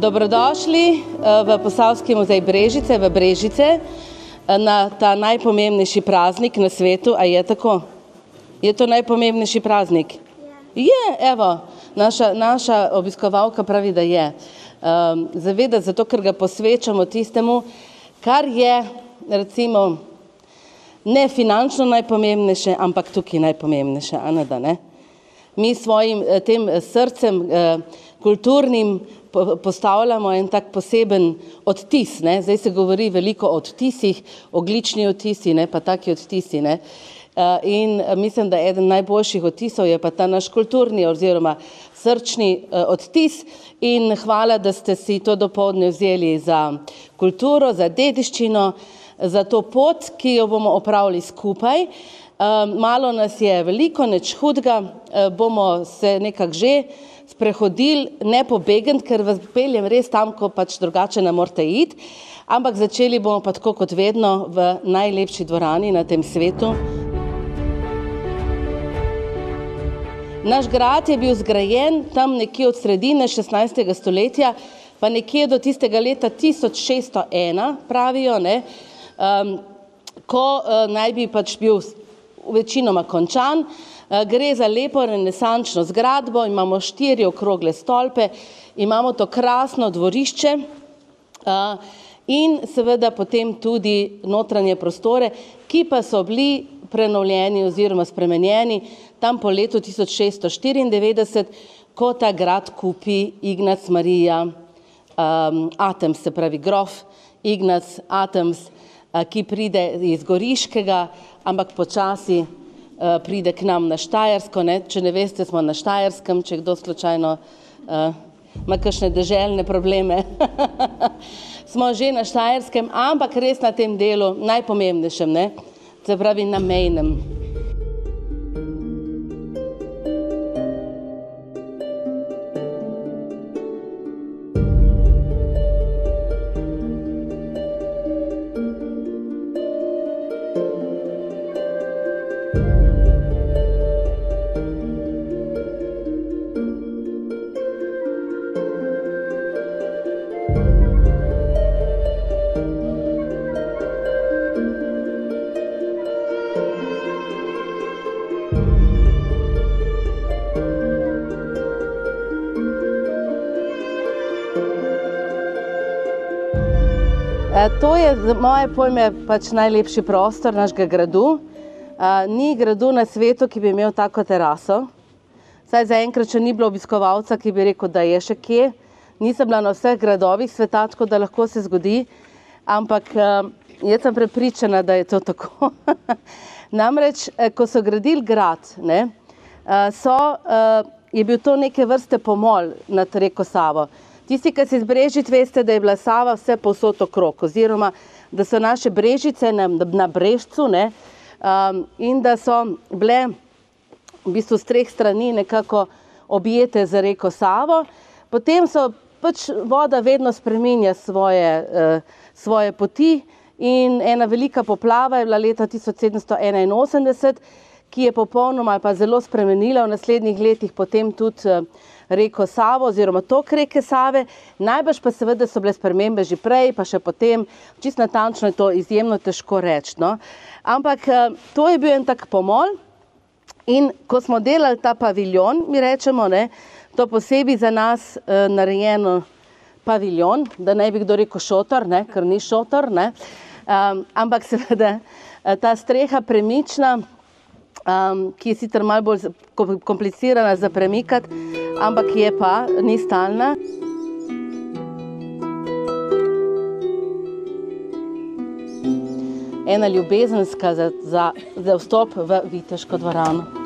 Dobrodošli eh, v Posavski muzej Brežice, v Brežice, eh, na ta najpomembnejši praznik na svetu. A je tako? Je to najpomembnejši praznik? Je, evo, naša, naša obiskovalka pravi, da je. Um, zaveda zato, ker ga posvečamo tistemu, kar je, recimo, ne finančno najpomembnejše, ampak tukaj najpomembnejše, a ne da ne? Mi svojim eh, tem srcem eh, kulturnim postavljamo en tak poseben odtis, ne? zdaj se govori veliko o odtisih, oglični odtisi, ne? pa taki odtisi. Ne? Eh, in mislim, da eden najboljših odtisov je pa ta naš kulturni oziroma srčni eh, odtis in hvala, da ste si to dopoledne vzeli za kulturo, za dediščino, za to pot, ki jo bomo opravili skupaj. Eh, malo nas je veliko, neč hudga, bomo se nekako že sprehodili, ne pobegant, ker vas peljem res tam, ko pač drugače ne morete iti, ampak začeli bomo pa tako kot vedno v najlepši dvorani na tem svetu. Naš grad je bil zgrajen tam nekje od sredine 16. stoletja, pa nekje do tistega leta 1601, pravijo, ne, um, ko uh, naj bi pač bil večinoma končan. Eh, gre za lepo renesančno zgradbo, imamo štiri okrogle stolpe, imamo to krasno dvorišče eh, in seveda potem tudi notranje prostore, ki pa so bili prenovljeni oziroma spremenjeni tam po letu 1694, ko ta grad kupi Ignac Marija um, Atems, se pravi grof Ignac Atems, ki pride iz Goriškega, ampak počasi pride k nam na Štajersko. Ne? Če ne veste, smo na Štajerskem, če kdo slučajno uh, ima kakšne deželne probleme. smo že na Štajerskem, ampak res na tem delu najpomembnejšem, ne? se pravi na mejnem. To je za moje pojme pač najlepši prostor našega gradu. Eh, ni gradu na svetu, ki bi imel tako teraso. Saj zaenkrat še ni bilo obiskovalca, ki bi rekel, da je še kje. Nisem bila na vseh gradovih sveta, tako da lahko se zgodi, ampak eh, jaz sem prepričana, da je to tako. Namreč, ko so gradili grad, ne, so, je bil to neke vrste pomol nad reko Savo. Tisti, ki se iz Brežic veste, da je bila Sava vse povsod okrog, oziroma da so naše Brežice na, na Brežcu ne, um, in da so bile v bistvu z treh strani nekako objete za reko Savo. Potem so pač voda vedno spreminja svoje, uh, svoje poti in ena velika poplava je bila leta 1781, ki je popolnoma pa zelo spremenila v naslednjih letih potem tudi uh, reko Savo oziroma tok reke Save, najbrž pa seveda so bile spremembe že prej, pa še potem, čist natančno je to izjemno težko reči. No? Ampak eh, to je bil en tak pomol in ko smo delali ta paviljon, mi rečemo, ne, to posebej za nas uh, narejeno paviljon, da ne bi kdo rekel šotor, ne, ker ni šotor, ne, um, ampak seveda eh, ta streha premična, um, ki je sicer malo bolj komplicirana za premikati, ampak je pa, ni stalna. Ena ljubezenska za, za, za vstop v Viteško dvorano.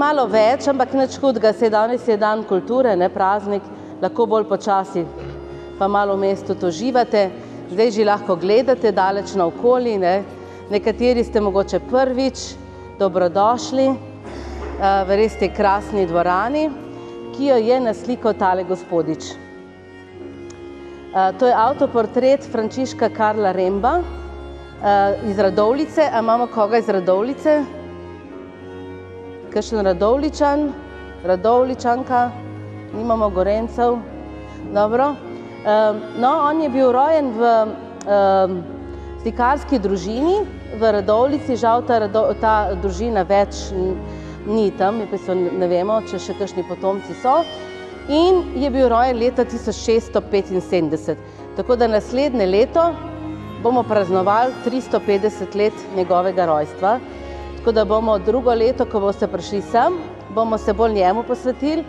Malo več, ampak nič hudega, se danes je dan kulture, ne praznik, lahko bolj počasi, pa malo v mestu to živate, zdaj že lahko gledate daleč na okoli, ne, Nekateri ste mogoče prvič, dobrodošli v res tej krasni dvorani, ki jo je naslikal tale gospodič. To je avtoportret Frančiška Karla Remba iz Radovlice. A imamo koga iz Radovlice? Kakšen Radovličan? Radovličanka? Nimamo Gorencev? Dobro. No, on je bil rojen v slikarski družini v Radovlici. Žal ta, ta družina več ni tam, ne vemo, če še kakšni potomci so in je bil rojen leta tisoč šeststo petinsedemdeset. Tako da naslednje leto bomo praznovali tristo petdeset let njegovega rojstva. Tako da bomo drugo leto, ko boste prišli sem, bomo se bolj njemu posvetili.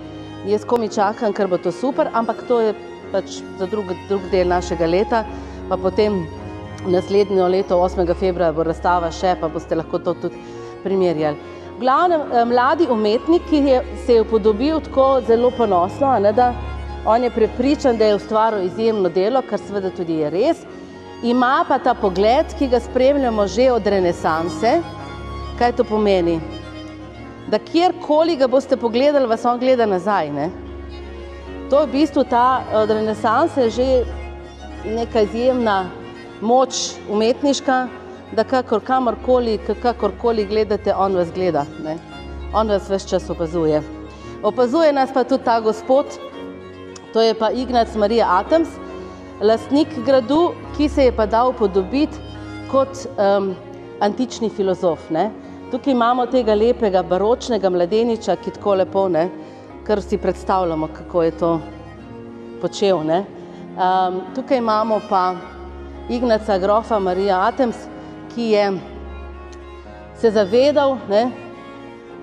Jaz komaj čakam, ker bo to super, ampak to je pač za drug, drug del našega leta, pa potem naslednjo leto, osmega februarja, bo razstava še, pa boste lahko to tudi primerjali glavnem mladi umetnik, ki je, se je upodobil tako zelo ponosno, ne, da on je prepričan, da je ustvaril izjemno delo, kar seveda tudi je res. Ima pa ta pogled, ki ga spremljamo že od renesanse. Kaj to pomeni? Da kjerkoli ga boste pogledali, vas on gleda nazaj. Ne? To je v bistvu ta od renesanse že neka izjemna moč umetniška, da kakor kamorkoli, kakorkoli gledate, on vas gleda. Ne? On vas ves čas opazuje. Opazuje nas pa tudi ta gospod, to je pa Ignac Marija Atems, lastnik gradu, ki se je pa dal podobiti kot um, antični filozof. Ne? Tukaj imamo tega lepega baročnega mladeniča, ki tako lepo, ne? kar si predstavljamo, kako je to počel. Ne? Um, tukaj imamo pa Ignaca grofa Marija Atems, ki je se zavedal, ne,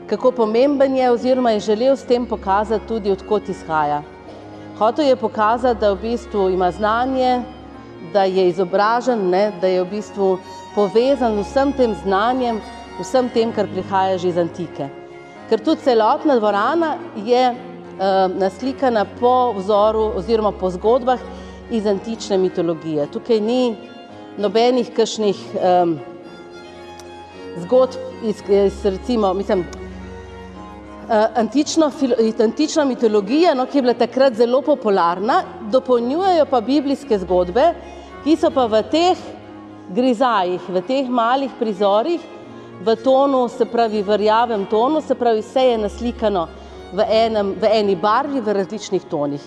kako pomemben je oziroma je želel s tem pokazati tudi, odkot izhaja. Hotel je pokazati, da v bistvu ima znanje, da je izobražen, ne, da je v bistvu povezan z vsem tem znanjem, vsem tem, kar prihaja že iz antike. Ker tudi celotna dvorana je uh, naslikana po vzoru oziroma po zgodbah iz antične mitologije. Tukaj ni nobenih kakšnih um, zgodb iz, iz recimo, mislim, uh, antično, antična mitologija, no, ki je bila takrat zelo popularna, dopolnjujejo pa biblijske zgodbe, ki so pa v teh grizajih, v teh malih prizorih, v tonu, se pravi v rjavem tonu, se pravi vse je naslikano v, enem, v eni barvi, v različnih tonih.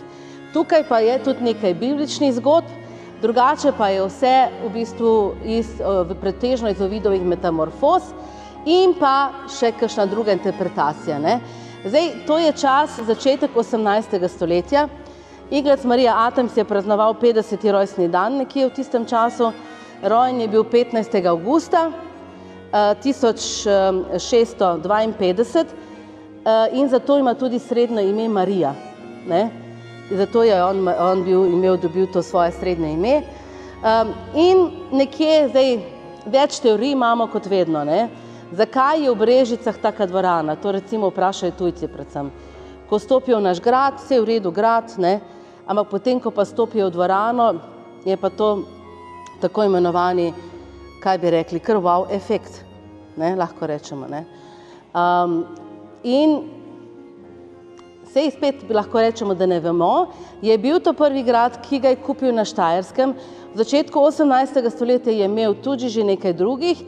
Tukaj pa je tudi nekaj bibličnih zgodb, drugače pa je vse v bistvu iz, pretežno iz Ovidovih metamorfoz in pa še kakšna druga interpretacija. Ne. Zdaj, to je čas, začetek 18. stoletja. Iglac Marija Atems je praznoval 50. rojstni dan nekje v tistem času. Rojen je bil 15. augusta 1652 in zato ima tudi srednje ime Marija. Ne zato je on, on bil, imel, dobil to svoje srednje ime. Um, in nekje zdaj več teorij imamo kot vedno. Ne? Zakaj je v Brežicah taka dvorana? To recimo vprašajo tujci predvsem. Ko stopijo v naš grad, vse je v redu grad, ne? ampak potem, ko pa stopijo v dvorano, je pa to tako imenovani, kaj bi rekli, kar wow efekt, ne? lahko rečemo. Ne? Um, in Sej spet lahko rečemo, da ne vemo, je bil to prvi grad, ki ga je kupil na Štajerskem. V začetku 18. stoletja je imel tudi že nekaj drugih,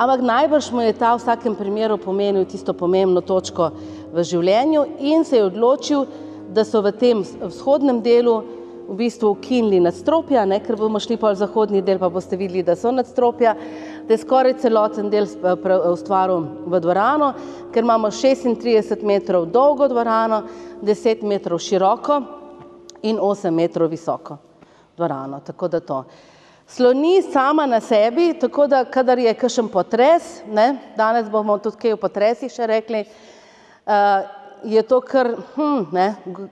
ampak najbrž mu je ta v vsakem primeru pomenil tisto pomembno točko v življenju in se je odločil, da so v tem vzhodnem delu v bistvu ukinili nadstropja, ne, ker bomo šli pa v zahodni del, pa boste videli, da so nadstropja, da je skoraj celoten del ustvaril v dvorano, ker imamo 36 metrov dolgo dvorano, 10 metrov široko in 8 metrov visoko dvorano. Tako da to. Sloni sama na sebi, tako da kadar je kakšen potres, ne, danes bomo tudi kaj o potresih še rekli, uh, je to kar hm, ne,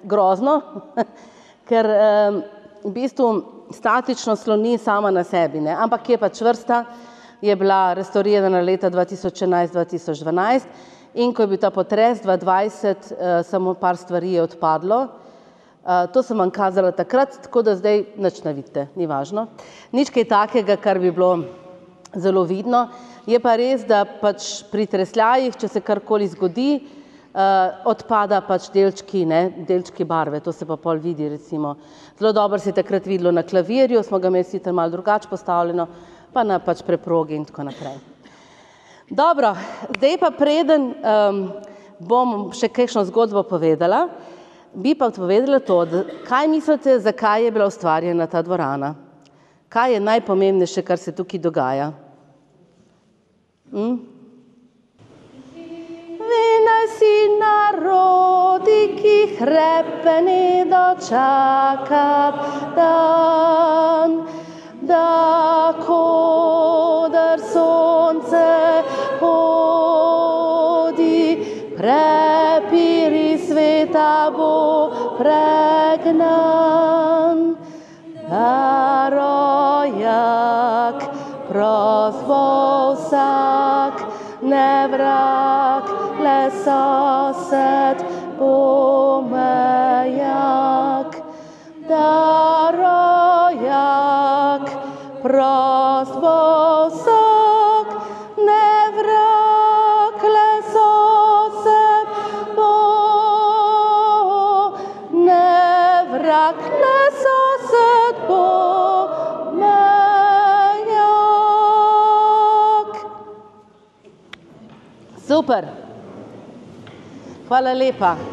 grozno, ker um, v bistvu statično sloni sama na sebi, ne? ampak je pa čvrsta, je bila restaurirana leta 2011-2012 in ko je bil ta potres 2020, uh, samo par stvari je odpadlo. Uh, to sem vam kazala takrat, tako da zdaj nič ne vidite, ni važno. Nič kaj takega, kar bi bilo zelo vidno. Je pa res, da pač pri tresljajih, če se karkoli zgodi, uh, odpada pač delčki, ne, delčki barve, to se pa pol vidi recimo. Zelo dobro se je takrat videlo na klavirju, smo ga imeli sicer malo drugače postavljeno, pa na pač preprogi in tako naprej. Dobro, zdaj pa preden um, bom še kakšno zgodbo povedala, bi pa povedala to, da, kaj mislite, zakaj je bila ustvarjena ta dvorana? Kaj je najpomembnejše, kar se tukaj dogaja? Hm? Si narodi, ki hrepeni dočaka dan, da kodar sonce hodi, prepiri sveta bo pregnan. Darojak, prost bo vsak, ne vrak, le sosed, pomejak. Darojak, prost bo vsak, ne vrak, le sosed, ne vrak, le sosed, pomejak. Super. Hvala lepa.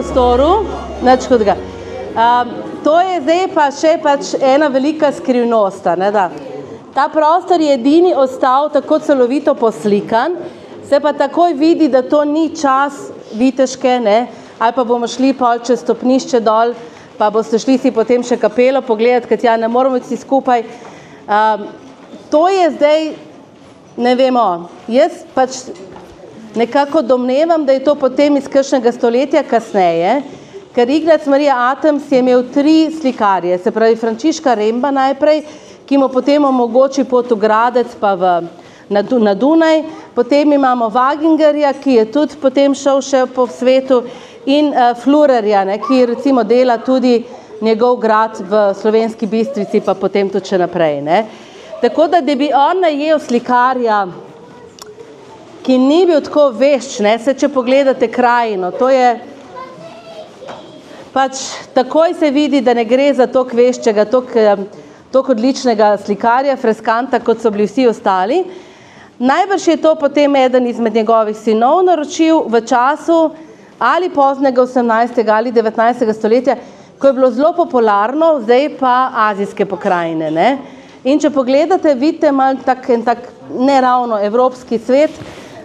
Prostoru, nič hudega. Um, to je zdaj pa še pač ena velika skrivnost. Ta prostor je edini ostal tako celovito poslikan, se pa takoj vidi, da to ni čas viteške, ne, ali pa bomo šli pol čez stopnišče dol, pa boste šli si potem še kapelo pogledati, ker tja ne moramo vsi skupaj. Um, to je zdaj, ne vemo, jaz pač nekako domnevam, da je to potem iz kakšnega stoletja kasneje, ker Ignac Marija Atoms je imel tri slikarje, se pravi Frančiška Remba najprej, ki mu potem omogoči pot v Gradec pa v, na, na Dunaj, potem imamo Wagingerja, ki je tudi potem šel še po svetu in uh, Flurerja, ne, ki recimo dela tudi njegov grad v Slovenski Bistrici, pa potem tudi še naprej. Ne. Tako da, da bi on najel slikarja, ki ni bil tako vešč, ne, se če pogledate krajino, to je pač takoj se vidi, da ne gre za tok veščega, tok, tok odličnega slikarja, freskanta, kot so bili vsi ostali. Najbrž je to potem eden izmed njegovih sinov naročil v času ali poznega 18. ali 19. stoletja, ko je bilo zelo popularno, zdaj pa azijske pokrajine. Ne? In če pogledate, vidite malo tak, tak neravno evropski svet,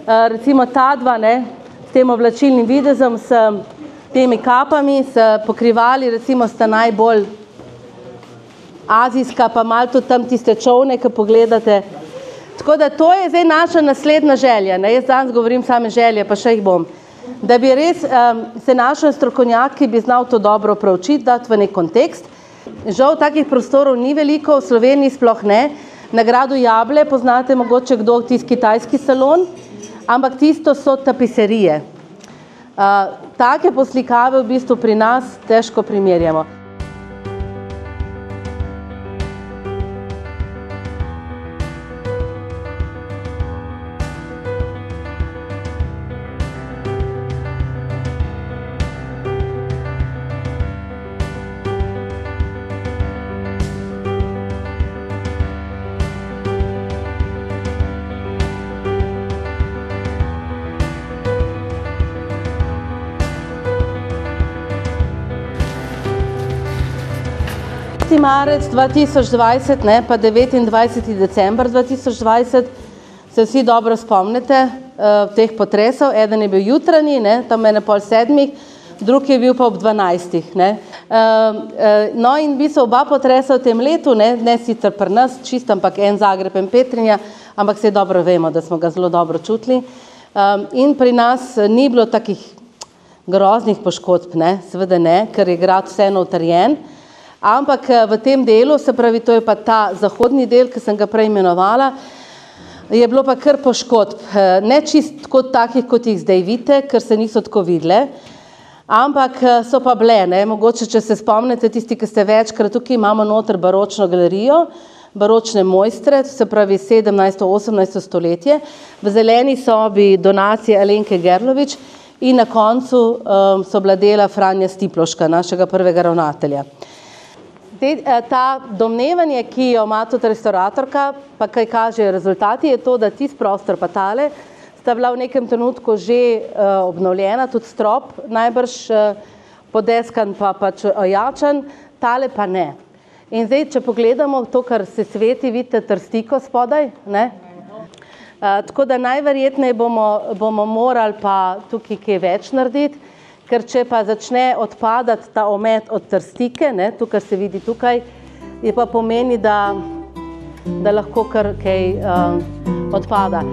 recimo ta dva, ne, s tem oblačilnim videzom, s temi kapami, s pokrivali, recimo sta najbolj azijska, pa malo tudi tam tiste čovne, ki pogledate. Tako da to je zdaj naša naslednja želja, ne, jaz danes govorim same želje, pa še jih bom. Da bi res um, se našel strokovnjak, ki bi znal to dobro preučiti, dati v nek kontekst. Žal takih prostorov ni veliko, v Sloveniji sploh ne. Na gradu Jable poznate mogoče kdo tisti kitajski salon ampak tisto so tapiserije. Uh, take poslikave v bistvu pri nas težko primerjamo. 6. marec 2020, ne, pa 29. december 2020, se vsi dobro spomnite uh, teh potresov. Eden je bil jutranji, ne, tam je na pol sedmih, drugi je bil pa ob dvanajstih. Uh, uh, no in bi se oba potresa v tem letu, ne, ne sicer pri nas, čist, ampak en Zagreb in Petrinja, ampak se dobro vemo, da smo ga zelo dobro čutili. Um, in pri nas ni bilo takih groznih poškodb, ne, seveda ne, ker je grad vseeno utrjen. Ampak eh, v tem delu, se pravi, to je pa ta zahodni del, ki sem ga prej imenovala, je bilo pa kar poškodb. Eh, ne čist kot takih, kot jih zdaj vidite, ker se niso tako videle, ampak eh, so pa bile. Ne? Mogoče, če se spomnite, tisti, ki ste večkrat tukaj, imamo noter baročno galerijo, baročne mojstre, se pravi 17-18 stoletje, v zeleni sobi donacije Alenke Gerlovič in na koncu um, so bila dela Franja Stiploška, našega prvega ravnatelja. Te, eh, ta domnevanje, ki jo ima tudi restauratorka, pa kaj kažejo rezultati, je to, da tisti prostor pa tale sta bila v nekem trenutku že uh, obnovljena, tudi strop, najbrž uh, podeskan pa pač ojačan, tale pa ne. In zdaj, če pogledamo to, kar se sveti, vidite trstiko spodaj, ne? Uh, tako da najverjetneje bomo, bomo morali pa tukaj kaj več narediti, ker če pa začne odpadati ta omet od trstike, ne, tukaj se vidi tukaj, je pa pomeni, da, da lahko kar kaj uh, odpada.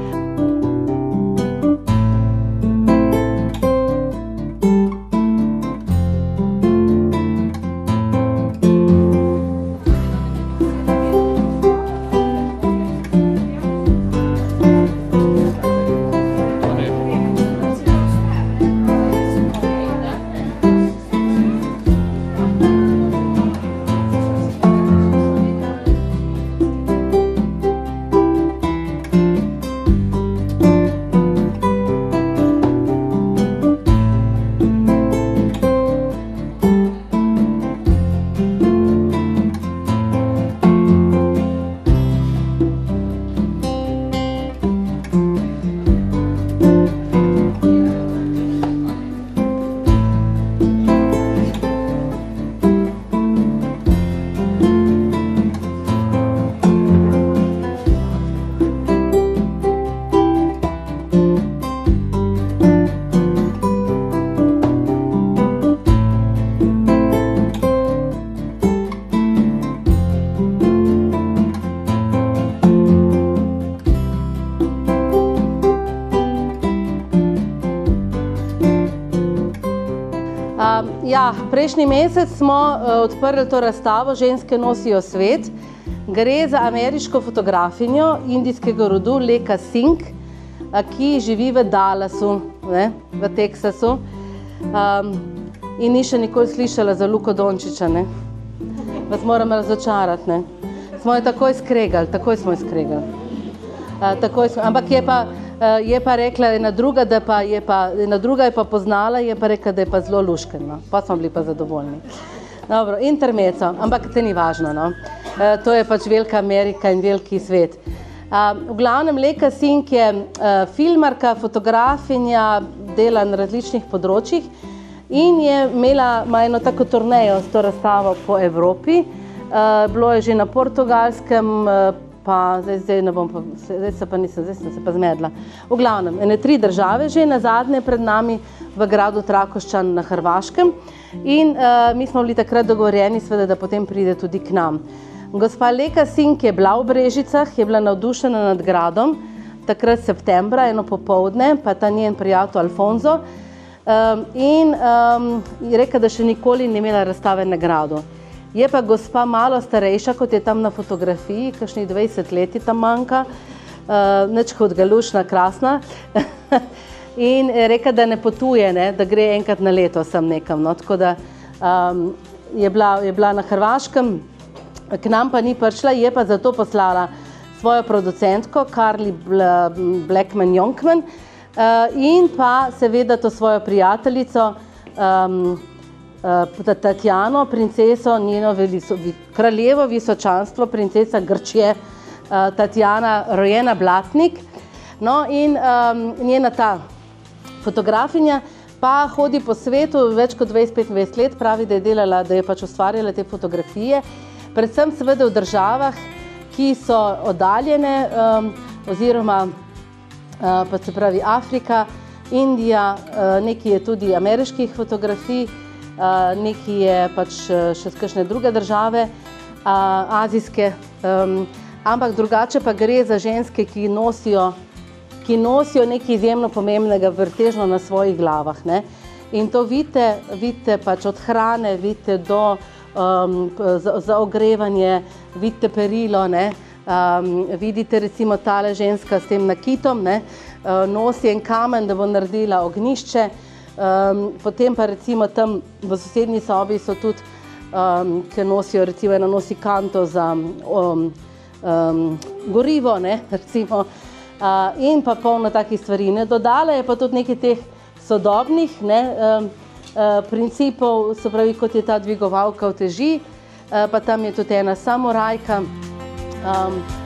Ja, prejšnji mesec smo uh, odprli to razstavo Ženske nosijo svet. Gre za ameriško fotografinjo indijskega rodu Leka Singh, uh, ki živi v Dallasu, ne, v Teksasu. Um, in ni še nikoli slišala za Luko Dončiča. Ne. Vas moram razočarati. Ne. Smo jo takoj skregali, takoj smo jo skregali. Uh, takoj smo, ampak je pa. Eh, je pa rekla, ena druga, da pa je pa, ena druga je pa poznala, je pa rekla, da je pa zelo luškeno. Pa smo bili pa zadovoljni. Dobro, intermeco, ampak te ni važno, no. E, to je pač velika Amerika in veliki svet. A, v glavnem Leka Sink je eh, filmarka, fotografinja, dela na različnih področjih in je imela eno tako turnejo s to razstavo po Evropi. A, bilo je že na portugalskem, a, pa zdaj, zdaj ne bom, pa, zdaj se pa nisem, zdaj sem se pa zmedla. V glavnem, ene tri države že na zadnje pred nami v gradu Trakoščan na Hrvaškem in uh, mi smo bili takrat dogovorjeni, sveda, da potem pride tudi k nam. Gospa Leka Sink je bila v Brežicah, je bila navdušena nad gradom, takrat septembra, eno popovdne, pa ta njen prijatelj Alfonso um, in um, je rekel, da še nikoli ni imela razstave na gradu. Je pa gospa malo starejša, kot je tam na fotografiji, kakšnih 20 let tam manjka. uh, neč kot galušna, krasna. in reka, da ne potuje, ne, da gre enkrat na leto sem nekam. No, tako da um, je, bila, je bila na Hrvaškem, k nam pa ni prišla, je pa zato poslala svojo producentko, Karli Blackman Jonkman, uh, in pa seveda to svojo prijateljico. Um, Tatjano, princeso, njeno veliso, kraljevo visočanstvo, princesa Grčije, uh, Tatjana, rojena Blatnik. No, in um, njena ta fotografinja pa hodi po svetu več kot 25 let, pravi, da je delala, da je pač ustvarjala te fotografije, predvsem seveda v državah, ki so oddaljene, um, oziroma uh, pa se pravi Afrika, Indija, uh, nekaj je tudi ameriških fotografij, nekaj je pač še z kakšne druge države, azijske, ampak drugače pa gre za ženske, ki nosijo, ki nosijo nekaj izjemno pomembnega vrtežno na svojih glavah. Ne? In to vidite, vidite pač od hrane, vidite do um, za, za ogrevanje, vidite perilo? Um, vidite recimo tale ženska s tem nakitom, ne? Uh, nosi en kamen, da bo naredila ognišče, Um, potem pa recimo tam v sosednji sobi so tudi, um, ki nosijo recimo eno nosi kanto za um, um, gorivo, ne, recimo, uh, in pa polno takih stvari. Ne. Dodala je pa tudi nekaj teh sodobnih ne, um, uh, principov, se pravi, kot je ta dvigovalka v teži, uh, pa tam je tudi ena samurajka. Um,